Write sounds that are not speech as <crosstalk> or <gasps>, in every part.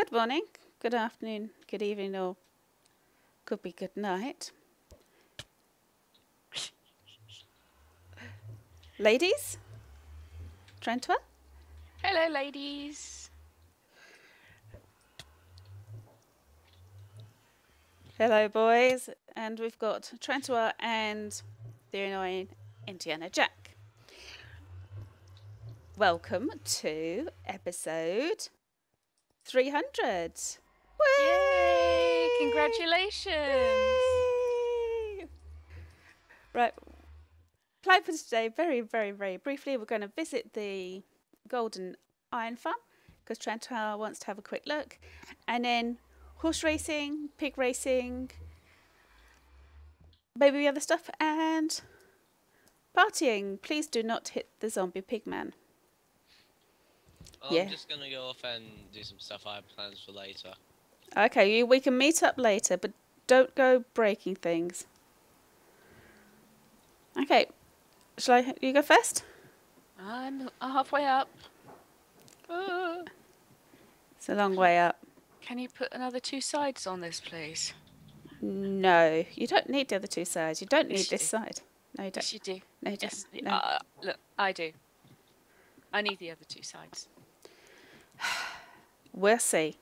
Good morning, good afternoon, good evening, or could be good night. Ladies? Trantwa? Hello, ladies. Hello, boys. And we've got Trantwa and the annoying Indiana Jack. Welcome to episode 300. Yay! Congratulations. Yay! Right. Plan for today, very, very, very briefly, we're going to visit the Golden Iron Farm because Trantwa wants to have a quick look. And then horse racing, pig racing, maybe other stuff, and partying. Please do not hit the zombie pig man. I'm Yeah. just gonna go off and do some stuff I have plans for later. Okay, you, we can meet up later, but don't go breaking things. Okay, shall I? You go first. I'm halfway up. Uh, <laughs> It's a long way up. can you put another two sides on this, please? No, you don't need the other two sides. You don't need Yes, you this do. side. No, you don't. Yes, you do. No, you Yes. don't. No. Uh, look, I do. I need the other two sides. <sighs> We'll see.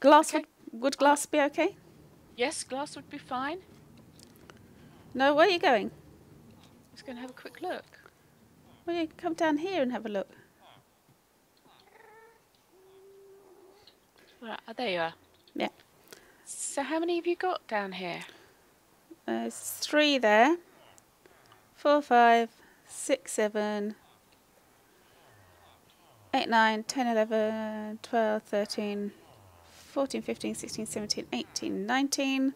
Glass Okay. would, would glass be okay? Yes, glass would be fine. No, where are you going? I Just going to have a quick look. Well, you come down here and have a look. Right, oh, there you are. Yeah. So how many have you got down here? There's three there. Four, five, six, seven, eight, nine, ten, eleven, twelve, thirteen, fourteen, fifteen, sixteen, seventeen, eighteen, nineteen,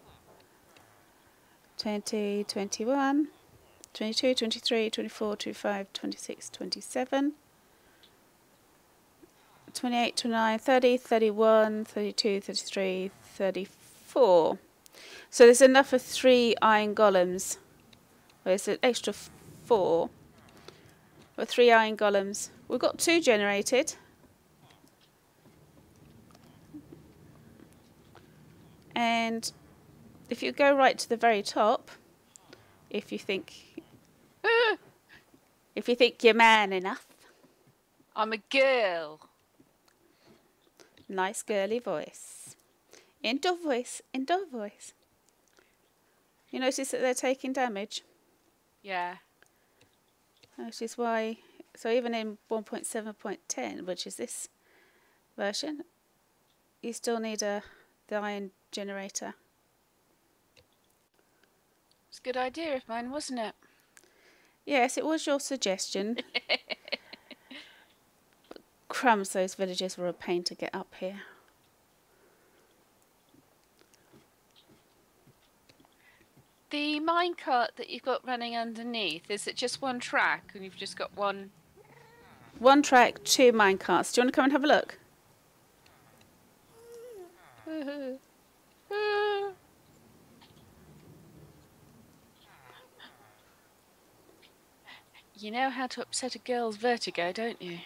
twenty, twenty-one, twenty-two, twenty-three, twenty-four, twenty-five, twenty-six, twenty-seven, twenty-eight, twenty-nine, thirty, thirty-one, thirty-two, thirty-three, thirty-four. So there's enough for three iron golems. Well, There's an extra four. Or three iron golems. We've got two generated. And if you go right to the very top, if you think <laughs> if you think you're man enough, I'm a girl. nice girly voice. Indoor voice, indoor voice. You notice that they're taking damage? Yeah. Which is why, so even in 1.7.10, which is this version, you still need a the iron generator. It's a good idea of mine, wasn't it? Yes, it was your suggestion. <laughs> Crumbs, those villagers were a pain to get up here. The minecart that you've got running underneath, is it just one track and you've just got one? One track, two minecarts. Do you want to come and have a look? You know how to upset a girl's vertigo, don't you?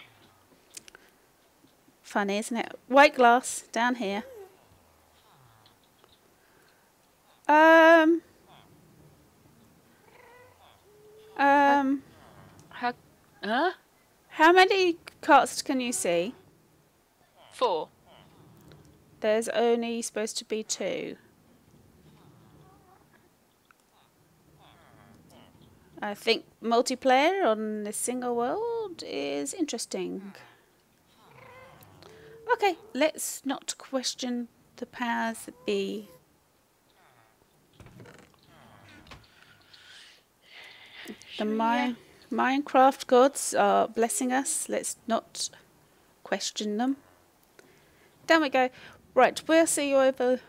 Funny, isn't it? White glass down here. Um. Um. How? Huh? How many carts can you see? Four. There's only supposed to be two. I think multiplayer on a single world is interesting. Okay, let's not question the powers that be. The uh, Mi- Minecraft gods are blessing us. Let's not question them. Down we go. Right, we'll see you over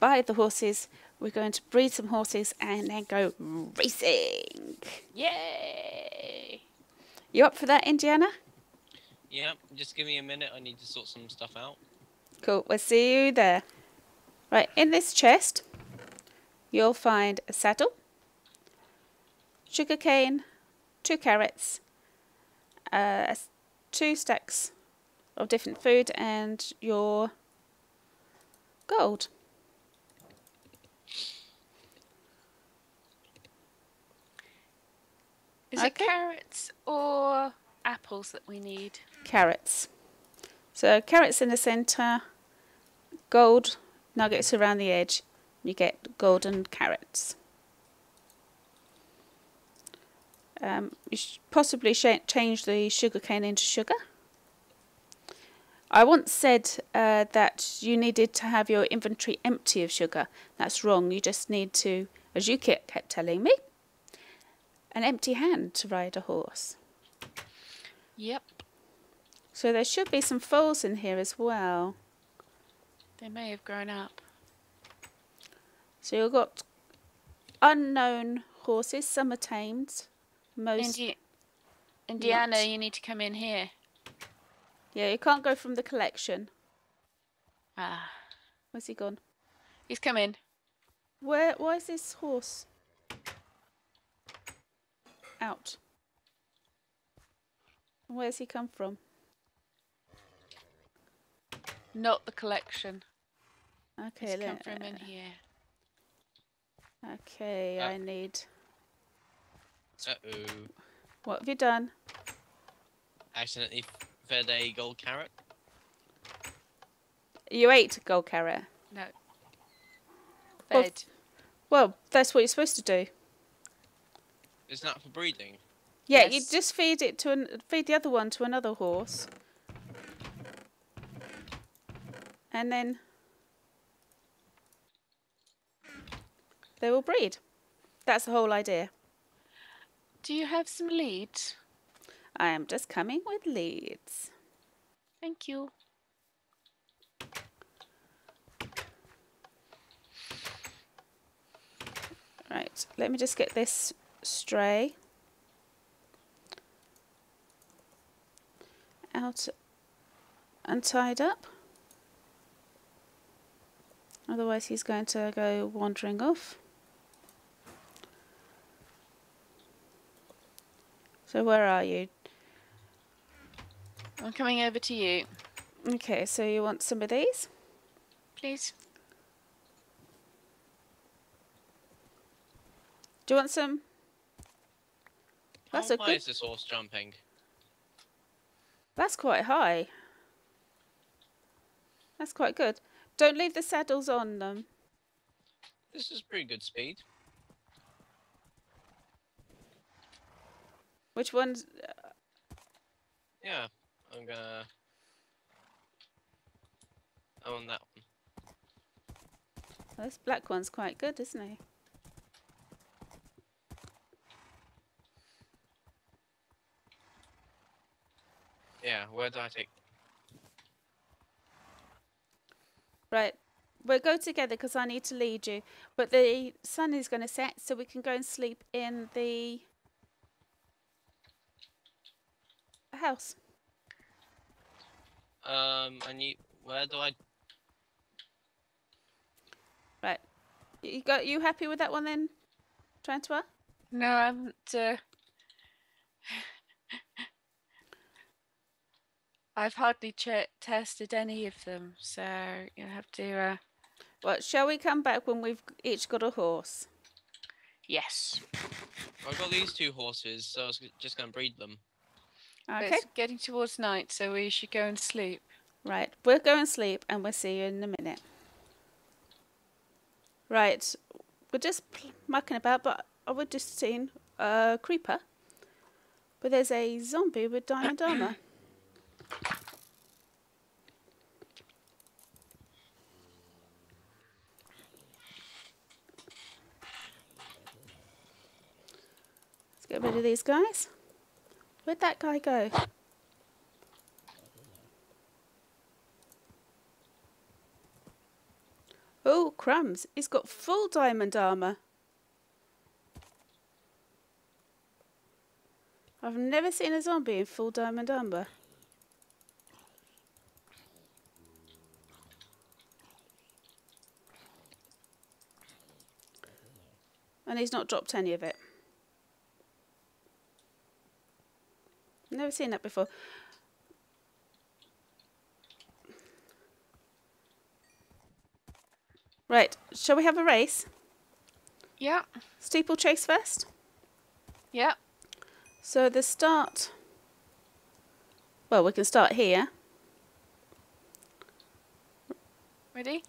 by the horses. We're going to breed some horses and then go racing. Yay! You up for that, Indiana? Yeah, just give me a minute. I need to sort some stuff out. Cool. We'll see you there. Right, in this chest, you'll find a saddle, sugar cane, two carrots, uh, two stacks of different food and your gold. Is Okay. it carrots or apples that we need? Carrots. So carrots in the centre, gold nuggets around the edge. You get golden carrots. Um, you should possibly sh- change the sugar cane into sugar. I once said uh, that you needed to have your inventory empty of sugar. That's wrong. You just need to, as you kept, kept telling me, an empty hand to ride a horse. Yep. So there should be some foals in here as well. They may have grown up. So you've got unknown horses. Some are tamed. Most Indi- Indiana, you need to come in here. yeah, you can't go from the collection. Ah, Where's he gone? he's come in. Where? Why is this horse out? Where's he come from? Not the collection. Okay, He's come from in here. okay. I need. Uh oh. What have you done? Accidentally fed a gold carrot. You ate gold carrot. No. Fed. Well, that's what you're supposed to do. It's not for breeding. Yeah, you just feed it to an, feed the other one to another horse, and then they will breed. That's the whole idea. Do you have some leads? I am just coming with leads. Thank you. Right, let me just get this stray out and tied up. Otherwise, he's going to go wandering off. So, where are you? I'm coming over to you, Okay, so you want some of these? please. Do you want some? That's How a high good- is this horse jumping? That's quite high. That's quite good. Don't leave the saddles on them. This is pretty good speed. Which ones? Yeah, I'm gonna. I want that one. This black one's quite good, isn't he? Yeah, where do I take? Right. We'll go together because I need to lead you. But the sun is going to set, so we can go and sleep in the house. Um, I need. Where do I? Right. You got you happy with that one then, Trantwa? No, I haven't. Uh... <laughs> I've hardly ch- tested any of them, so you'll have to. Uh... Well, shall we come back when we've each got a horse? Yes. I've got these two horses, so I was just gonna breed them. Okay. It's getting towards night, so we should go and sleep. Right, we'll go and sleep and we'll see you in a minute. Right, we're just mucking about, but I would just seen a creeper. But there's a zombie with diamond armor. <clears throat> Let's get rid of these guys. Where'd that guy go? Oh, crumbs. He's got full diamond armour. I've never seen a zombie in full diamond armour. And he's not dropped any of it. Never seen that before. Right, shall we have a race? Yeah. Steeplechase first? Yeah. So the start... Well, we can start here. Ready?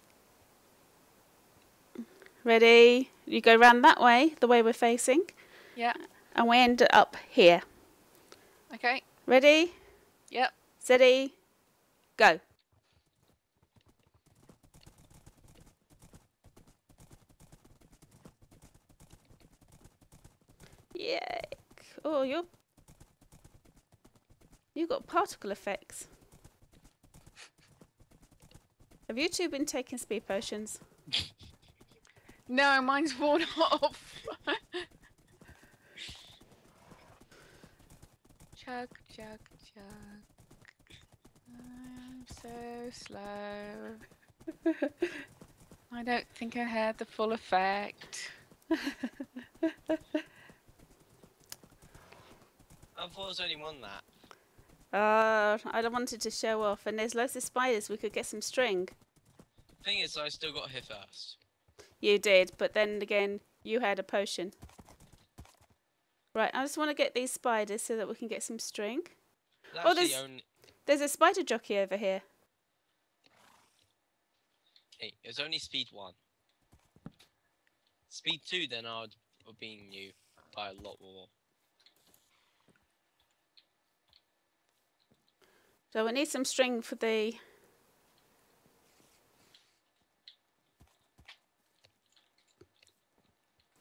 Ready? You go round that way, the way we're facing. Yeah. And we end up here. Okay. Ready? Yep. Steady? Go. Yay. Oh, you're. You got particle effects. Have you two been taking speed potions? <laughs> No, mine's worn <laughs> off. <laughs> chug, chug, chug. I'm so slow. <laughs> I don't think I had the full effect. I thought it was only one that. Uh, I wanted to show off, and there's loads of spiders. We could get some string. Thing is, I still got here first. You did, but then again, you had a potion. Right, I just want to get these spiders so that we can get some string. That's Oh, the there's- only. There's a spider jockey over here. Hey, it was only speed one. Speed two, then I would have been you by a lot more. So we need some string for the.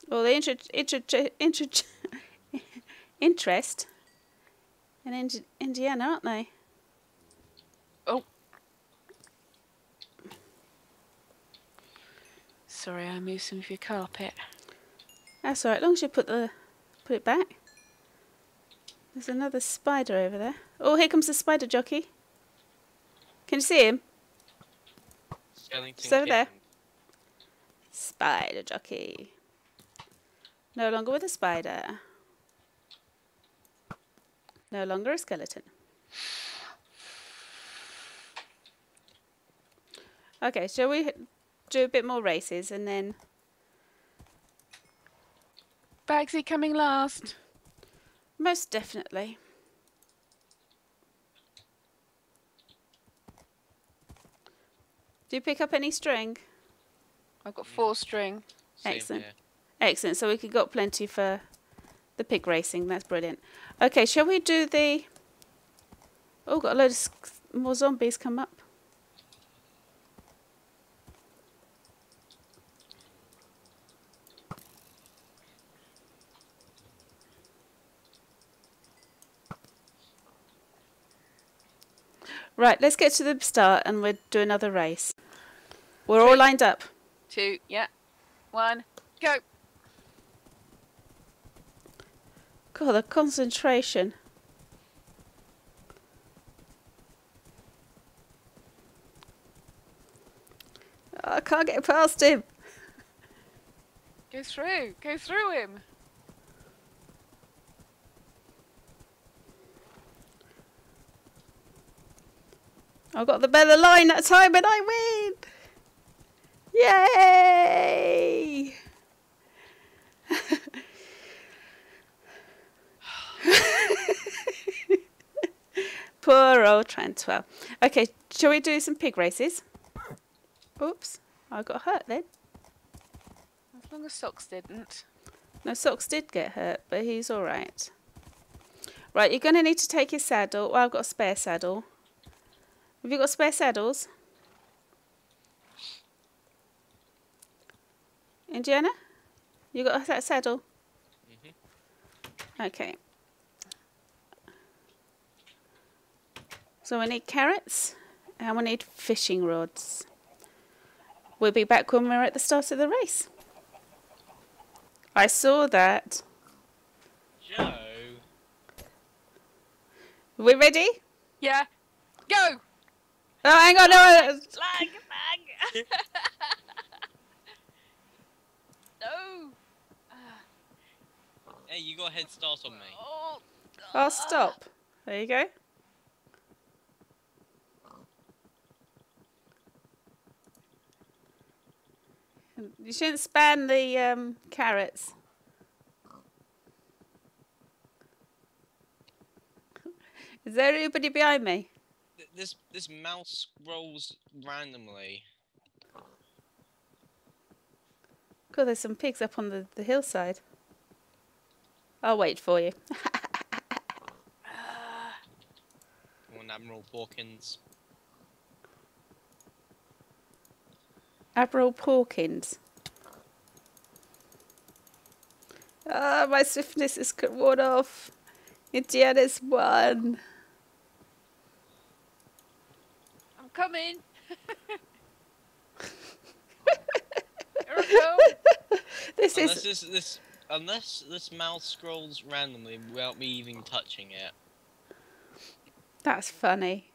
Well, the inter, inter, inter, interest in Indi- Indiana, aren't they? Oh. Sorry, I moved some of your carpet. That's all right. As long as you put the put it back. There's another spider over there. Oh, here comes the spider jockey. Can you see him? Skellington It's over there. Spider jockey. No longer with a spider. No longer a skeleton. Okay, shall we do a bit more races and then Bagsy coming last. most definitely. Do you pick up any string? I've got four string. Same Excellent. here. Excellent. So we could got plenty for the pig racing. That's brilliant. Okay, shall we do the? Oh, got a load of more zombies come up. Right, let's get to the start and we'll do another race. We're all lined up. Two. Yeah. One. Go. God, the concentration. Oh, I can't get past him. Go through. Go through him. I got the better line that time and I win. Yay! <laughs> <laughs> Poor old Trentwell. Okay, shall we do some pig races? Oops, I got hurt then. As long as socks didn't. No, Socks did get hurt, but he's all right. Right, you're going to need to take his saddle. Well, I've got a spare saddle. Have you got spare saddles? Indiana? You got that saddle? Mm-hmm. Okay. So we need carrots and we need fishing rods. We'll be back when we're at the start of the race. I saw that. Joe. Are we ready? Yeah. Go. Oh, hang on, no. Lag. Lag. <laughs> no. Hey, you got a head start on me. Oh. I'll stop. There you go. You shouldn't span the um, carrots. Is there anybody behind me? This this mouse rolls randomly. God, there's some pigs up on the, the hillside. I'll wait for you. <laughs> One Admiral Porkins. Admiral Porkins. Ah, my swiftness is cut worn off. Indiana's won. I'm coming. Here I go. This Unless is this this unless this mouse scrolls randomly without me even touching it. that's funny.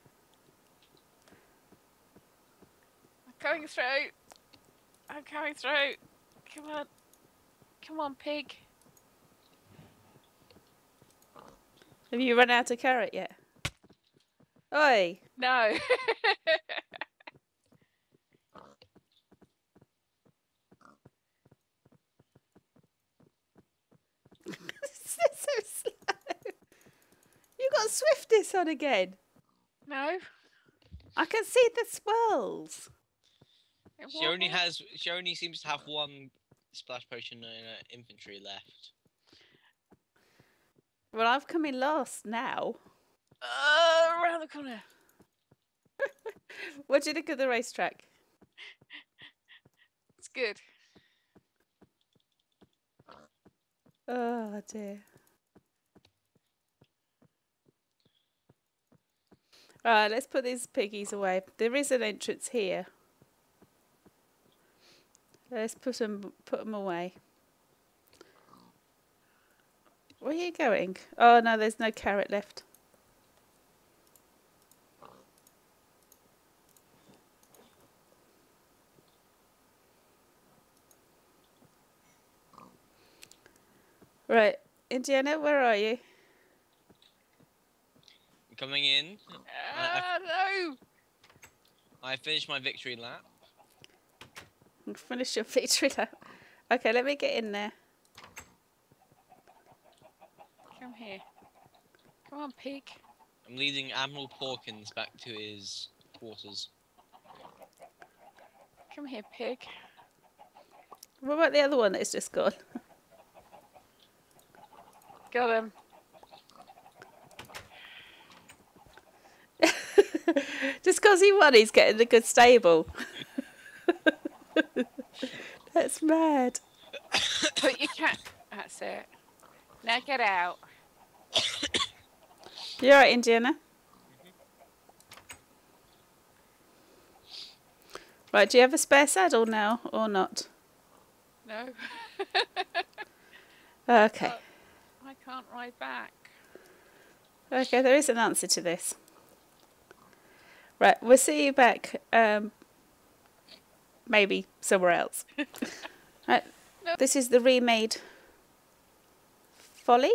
I'm coming through. I'm coming through. Come on. Come on, pig. Have you run out of carrot yet? Oi! No. This is so slow. You got swiftness on again. no. I can see the swirls. It She only wasn't. has she only seems to have one splash potion in her infantry left. Well, I've come in last now. Uh, around the corner. <laughs> What do you think of the racetrack? It's good. Oh dear. Right, let's put these piggies away. There is an entrance here. Let's put them put them away. Where are you going? Oh no, there's no carrot left. Right, Indiana, where are you? Coming in, Ah, no. I finished my victory lap. Finish your <laughs> victory lap. Okay, let me get in there. Come here. Come on, pig. I'm leading Admiral Porkins back to his quarters. Come here, pig. What about the other one that's just gone? <laughs> Got him. <laughs> just because he won, he's getting a good stable. That's mad. But you can't. That's it. Now get out. You alright, Indiana? Right, do you have a spare saddle now or not? No. <laughs> Okay. I can't ride back. Okay, there is an answer to this. Right, we'll see you back um, maybe somewhere else. <laughs> right, No. this is the remade Folly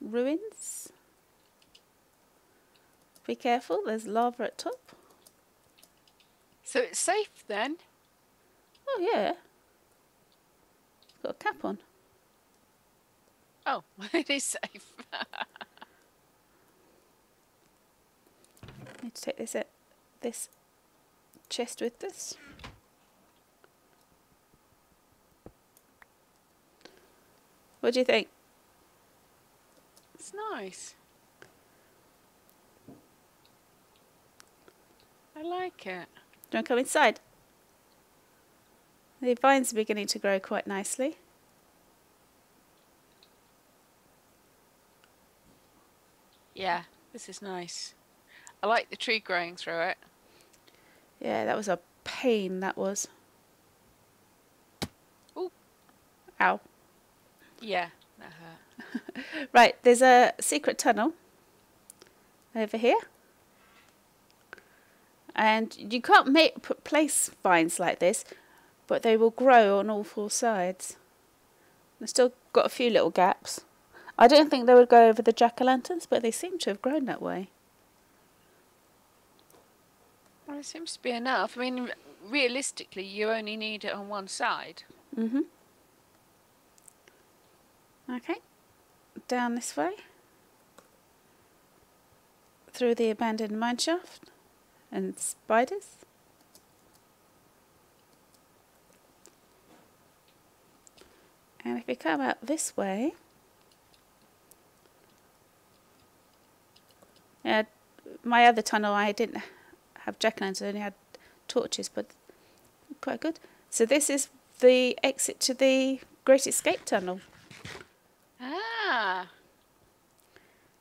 Ruins. Be careful, there's lava at top. So it's safe then. Oh, yeah. Got a cap on. Oh, <laughs> it is safe. <laughs> Need to take this uh, this chest with this. What do you think? it's nice. I like it. Do you want to come inside? The vines are beginning to grow quite nicely. Yeah, this is nice. I like the tree growing through it. Yeah, that was a pain, that was. Ooh. Ow. Yeah, that hurt. <laughs> Right, there's a secret tunnel over here. And you can't make put place vines like this, but they will grow on all four sides. They've still got a few little gaps. I don't think they would go over the jack o' lanterns, but they seem to have grown that way. It seems to be enough. I mean, realistically, you only need it on one side. Mm-hmm. Okay. Down this way. Through the abandoned mineshaft and spiders. And if we come out this way, yeah, my other tunnel I didn't have jack lanterns, I only had torches, but quite good. So this is the exit to the Great Escape Tunnel. Ah,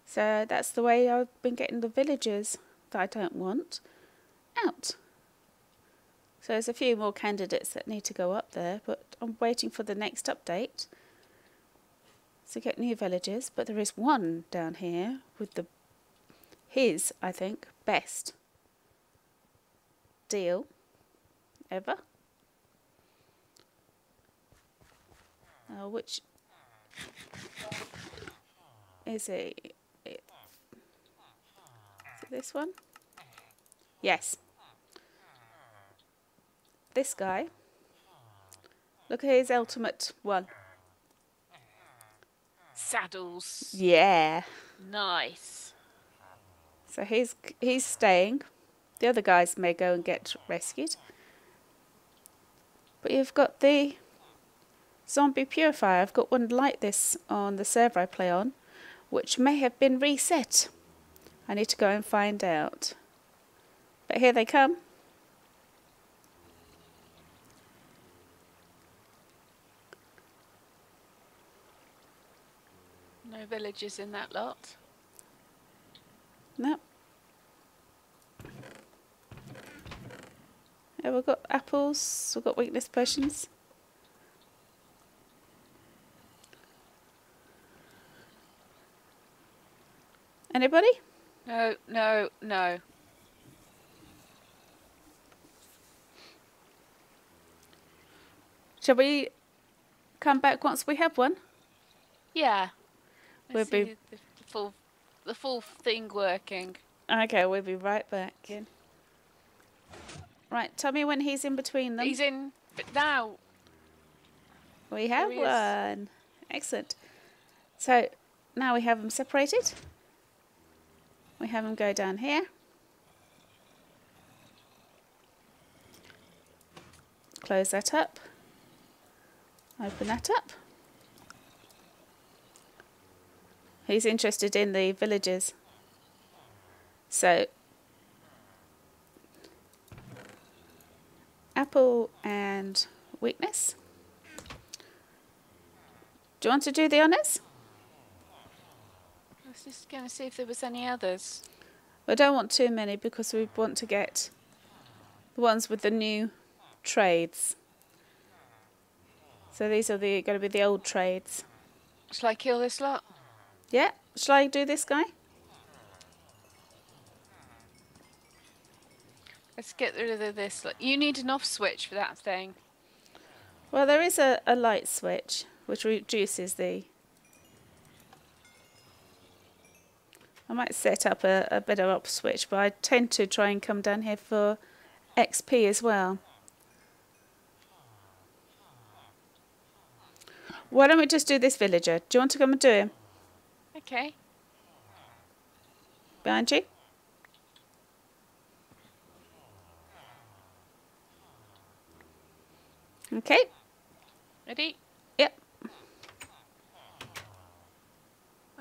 So that's the way I've been getting the villagers that I don't want out. So there's a few more candidates that need to go up there, but I'm waiting for the next update to get new villagers. But there is one down here with the his, I think, best deal ever. Uh, which is a is it this one? Yes. This guy. Look at his ultimate one. saddles. Yeah. Nice. So he's he's staying. The other guys may go and get rescued. But you've got the zombie purifier. I've got one like this on the server I play on, which may have been reset. I need to go and find out. But here they come. No villagers in that lot. No. Yeah, we've got apples, we've got weakness potions. Anybody? No, no, no. Shall we come back once we have one? Yeah. We'll be- see the, the full, the full thing working. Okay, we'll be right back. Right, tell me when he's in between them. He's in, but now We have one. Excellent. So now we have them separated. We have them go down here. Close that up. Open that up. He's interested in the villagers. So apple and weakness. Do you want to do the honours? I was just going to see if there was any others. We don't want too many because we want to get the ones with the new trades. So these are the going to be the old trades. Shall I kill this lot? Yeah. Shall I do this guy? Let's get rid of this. You need an off switch for that thing. Well, there is a, a light switch which reduces the. I might set up a, a better up switch, but I tend to try and come down here for XP as well. Why don't we just do this villager? Do you want to come and do him? Okay. Behind you? Okay. Ready? Yep.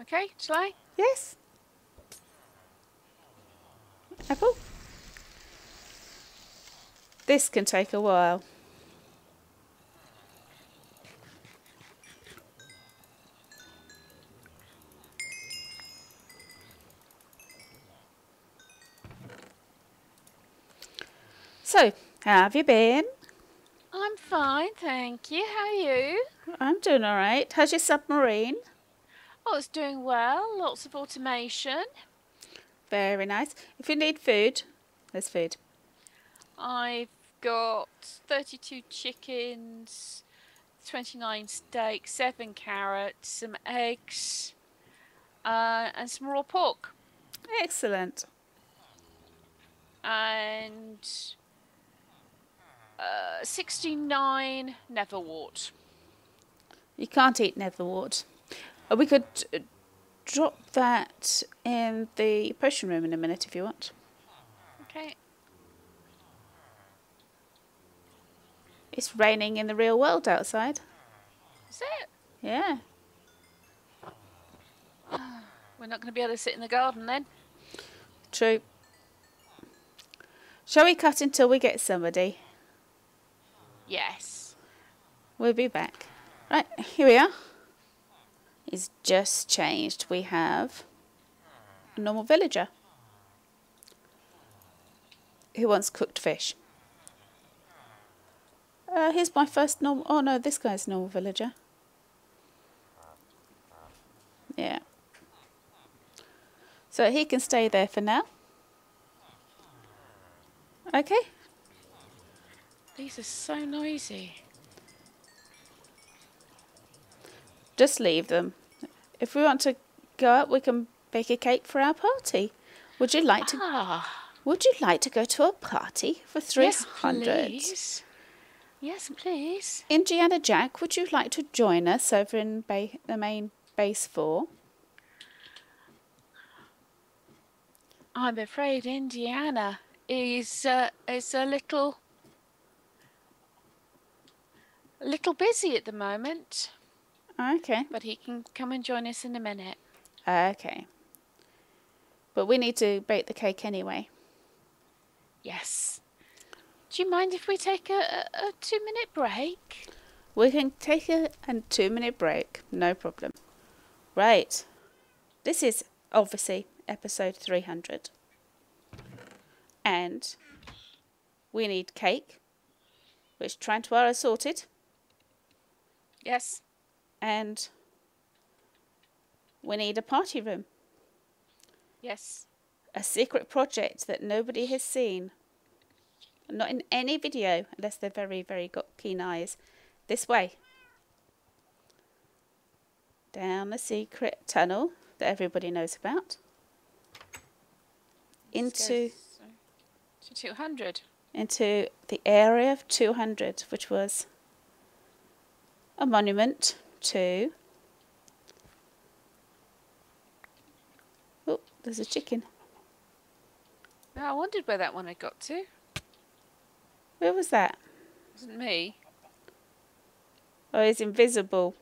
Okay, shall I? Yes. Apple. This can take a while. So, how have you been? I'm fine, thank you. How are you? I'm doing all right. How's your submarine? Oh, it's doing well. Lots of automation. Very nice. If you need food, there's food. I've got 32 chickens, 29 steaks, 7 carrots, some eggs, uh, and some raw pork. Excellent. And Uh, 69 Netherwort. You can't eat Netherwort. Uh, we could uh, drop that in the potion room in a minute if you want. Okay. It's raining in the real world outside. Is it? Yeah. <sighs> We're not going to be able to sit in the garden then. True. Shall we cut until we get somebody? Yes. We'll be back. Right, here we are. It's just changed. We have a normal villager who wants cooked fish. Uh, here's my first normal. Oh no, this guy's a normal villager. Yeah. So he can stay there for now. Okay. These are so noisy. Just leave them. If we want to go up, we can bake a cake for our party. Would you like to? Ah. Would you like to go to a party for 300? Yes, please. Yes, please. Indiana Jack, would you like to join us over in ba- the main base four? I'm afraid Indiana is uh, is a little a little busy at the moment, Okay. but he can come and join us in a minute. Okay. But we need to bake the cake anyway. Yes. Do you mind if we take a, a, a two minute break? We can take a, a two minute break, no problem. Right. This is obviously episode 300. And we need cake, which Trantuara sorted, Yes. and we need a party room, Yes. a secret project that nobody has seen. Not in any video, unless they're very, very got keen eyes. This way. Down the secret tunnel that everybody knows about. Into to 200. into the area of 200, which was a monument to. Oh, there's a chicken. I wondered where that one had got to. Where was that? Wasn't me. Oh, he's invisible.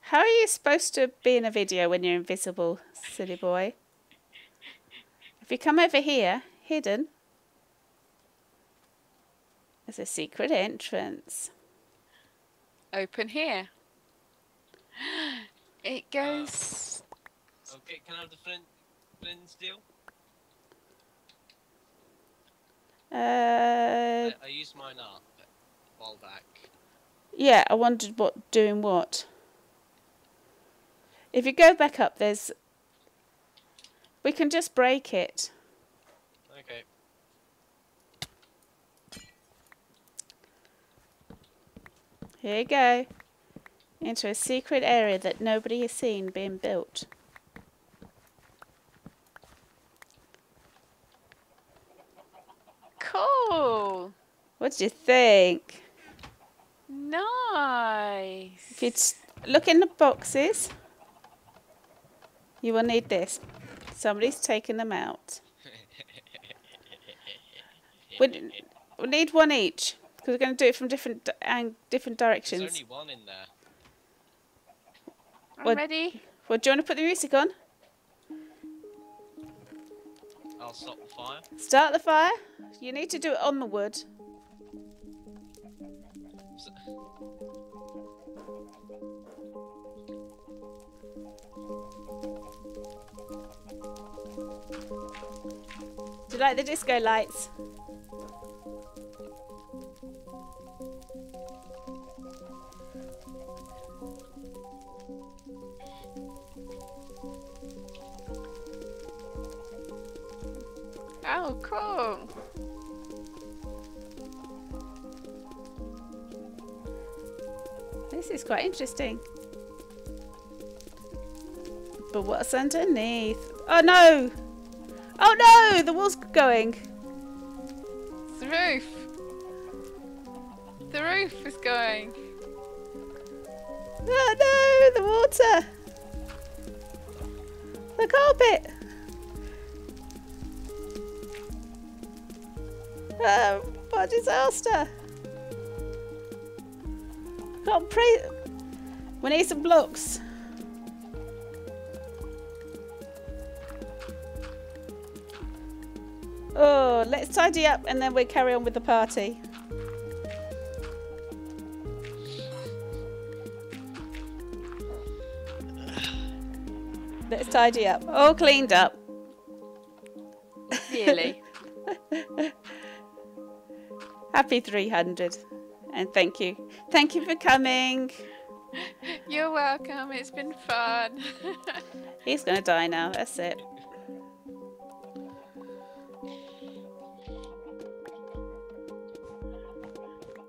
How are you supposed to be in a video when you're invisible, silly boy? If you come over here, hidden, there's a secret entrance. Open here. <gasps> It goes. Okay, can I have the flint, flint and steel? Uh, I, I used mine up a while back. yeah, I wondered what doing what. If you go back up, there's. We can just break it. Okay. Here you go. Into a secret area that nobody has seen being built. Cool. What do you think? Nice. If you look in the boxes, you will need this. Somebody's taken them out. <laughs> We, we need one each because we're going to do it from different di- and different There's only one in there. I'm What- ready. Well, do you want to put the music on? I'll stop the fire. Start the fire. You need to do it on the wood. Do you like the disco lights? Oh, cool. This is quite interesting. But what's underneath? Oh no! Oh no! The wall's going. It's the roof. the roof is going. Oh no, the water! The carpet! Oh, what a disaster! Can't pray. We need some blocks. Oh, let's tidy up and then we'll carry on with the party. Let's tidy up. All cleaned up. Really? <laughs> Happy 300. And thank you. Thank you for coming. You're welcome. It's been fun. <laughs> He's going to die now. That's it.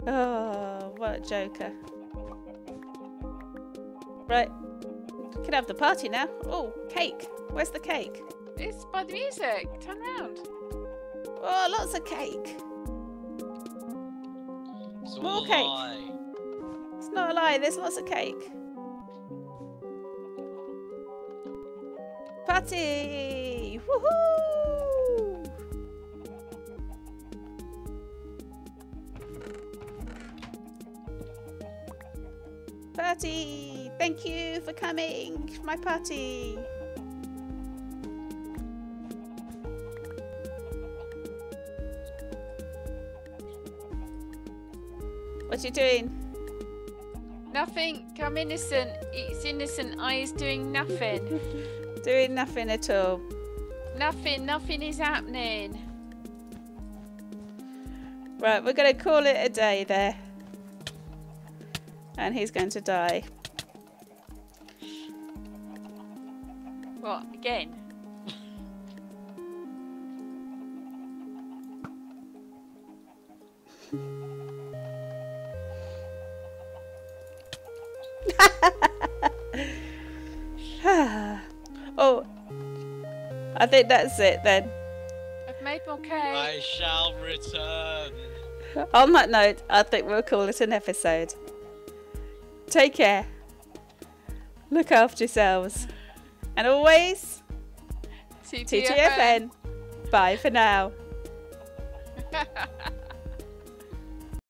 Oh, what a joker. Right. We can have the party now. Oh, cake. Where's the cake? it's by the music. Turn round. Oh, lots of cake. It's More cake. lie. It's not a lie. There's lots of cake. Party! Woohoo! Party! Thank you for coming my party. What you doing? Nothing. I'm innocent. It's innocent. I is doing nothing. <laughs> Doing nothing at all. nothing. Nothing is happening. Right, we're going to call it a day there. And he's going to die. What again? I think that's it then. I've made more cake. I shall return. On that note, I think we'll call it an episode. Take care. Look after yourselves. And always, TTFN. TTFN. Bye for now. TTFN.